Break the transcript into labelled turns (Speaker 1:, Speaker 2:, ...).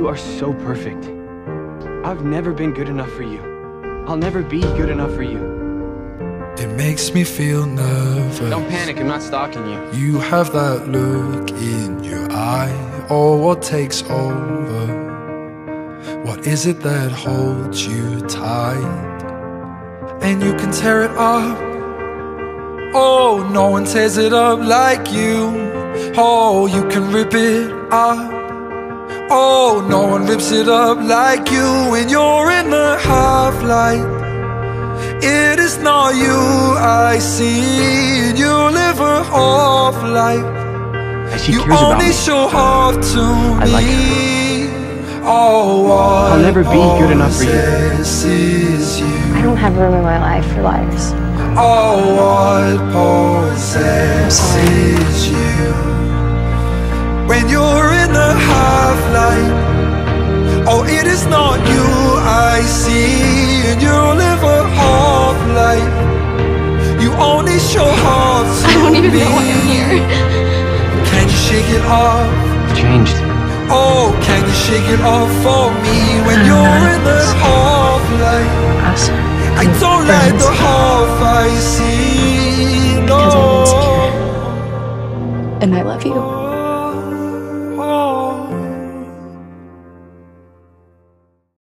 Speaker 1: You are so perfect. I've never been good enough for you. I'll never be good enough for you.
Speaker 2: It makes me feel nervous.
Speaker 1: Don't panic, I'm not stalking you.
Speaker 2: You have that look in your eye. Oh, what takes over? What is it that holds you tight? And you can tear it up. Oh, no one tears it up like you. Oh, you can rip it up. Oh, no one rips it up like you when you're in the half light. It is not you I see. You live a half life.
Speaker 1: She
Speaker 2: You
Speaker 1: cares about
Speaker 2: only
Speaker 1: me.
Speaker 2: show half to
Speaker 1: I like
Speaker 2: me. Oh, what
Speaker 1: I'll never be good enough for you.
Speaker 2: possesses you.
Speaker 3: I don't have room in my life for liars.
Speaker 2: Oh, what possesses It is not you I see, and you live a half life. You only show half to
Speaker 3: I don't even
Speaker 2: me.
Speaker 3: know why I'm here.
Speaker 2: Can you shake it off?
Speaker 1: Changed.
Speaker 2: Oh, can you shake it off for me when you're in the half light? I don't like the half I see. No.
Speaker 3: Because I'm insecure. And I love you.